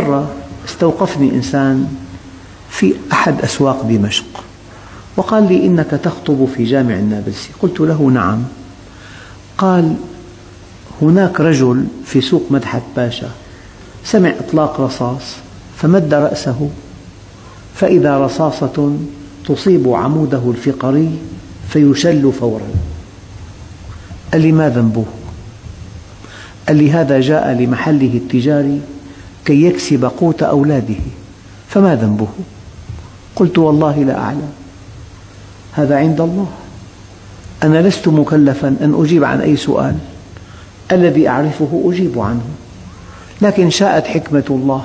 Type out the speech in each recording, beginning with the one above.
مرة استوقفني إنسان في أحد أسواق دمشق وقال لي إنك تخطب في جامع النابلسي. قلت له نعم. قال هناك رجل في سوق مدحت باشا سمع إطلاق رصاص فمد رأسه فإذا رصاصة تصيب عموده الفقري فيشل فورا. قال لي ما ذنبه؟ قال لي هذا جاء لمحله التجاري كي يكسب قوت أولاده فما ذنبه؟ قلت والله لا أعلم. هذا عند الله. أنا لست مكلفا أن أجيب عن أي سؤال. الذي أعرفه أجيب عنه. لكن شاءت حكمة الله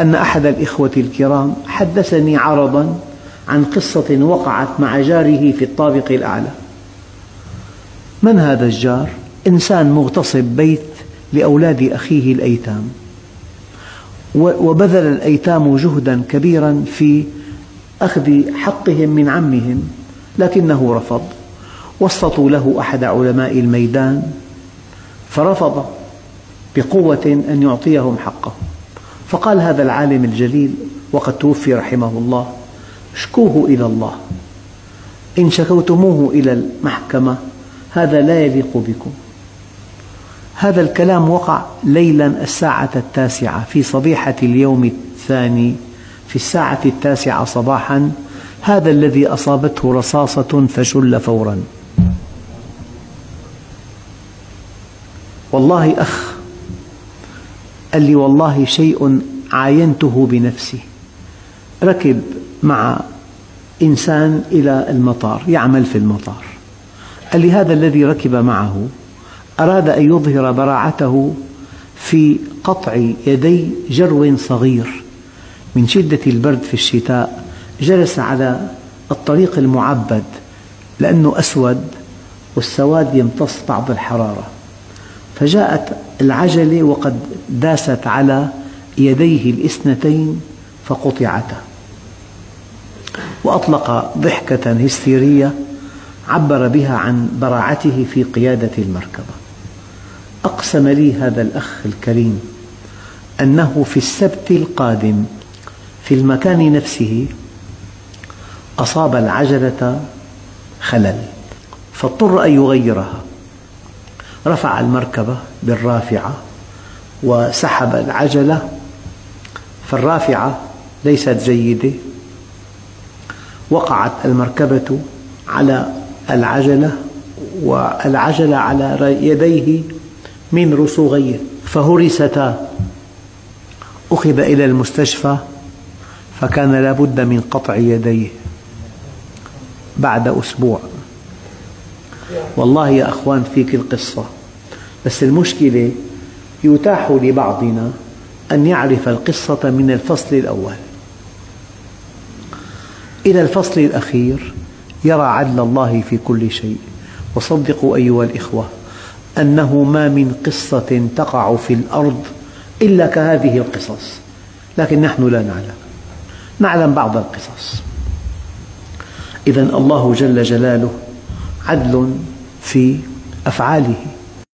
أن أحد الإخوة الكرام حدثني عرضا عن قصة وقعت مع جاره في الطابق الأعلى. من هذا الجار؟ إنسان مغتصب بيت لأولاد أخيه الأيتام. وبذل الأيتام جهدا كبيرا في أخذ حقهم من عمهم لكنه رفض. وسطوا له أحد علماء الميدان فرفض بقوة أن يعطيهم حقهم فقال هذا العالم الجليل وقد توفي رحمه الله اشكوه إلى الله. إن شكوتموه إلى المحكمة هذا لا يليق بكم. هذا الكلام وقع ليلا الساعة التاسعة في صبيحة اليوم الثاني في الساعة التاسعة صباحا. هذا الذي أصابته رصاصة فشل فورا. والله أخ قال لي والله شيء عاينته بنفسي. ركب مع إنسان إلى المطار يعمل في المطار. قال لي هذا الذي ركب معه أراد أن يظهر براعته في قطع يدي جرو صغير. من شدة البرد في الشتاء جلس على الطريق المعبد لأنه أسود والسواد يمتص بعض الحرارة. فجاءت العجلة وقد داست على يديه الإثنتين فقطعتا. وأطلق ضحكة هستيرية عبر بها عن براعته في قيادة المركبة. أقسم لي هذا الأخ الكريم أنه في السبت القادم في المكان نفسه أصاب العجلة خلل فاضطر أن يغيرها. رفع المركبة بالرافعة وسحب العجلة فالرافعة ليست جيدة. وقعت المركبة على العجلة والعجلة على يديه من رسوغيه فهرستا أخذ إلى المستشفى فكان لا بد من قطع يديه بعد أسبوع. والله يا أخوان فيك القصة. بس المشكلة يتاح لبعضنا أن يعرف القصة من الفصل الأول. إلى الفصل الأخير يرى عدل الله في كل شيء. وصدقوا أيها الإخوة. أنه ما من قصة تقع في الأرض إلا كهذه القصص. لكن نحن لا نعلم. نعلم بعض القصص. إذا الله جل جلاله عدل في أفعاله.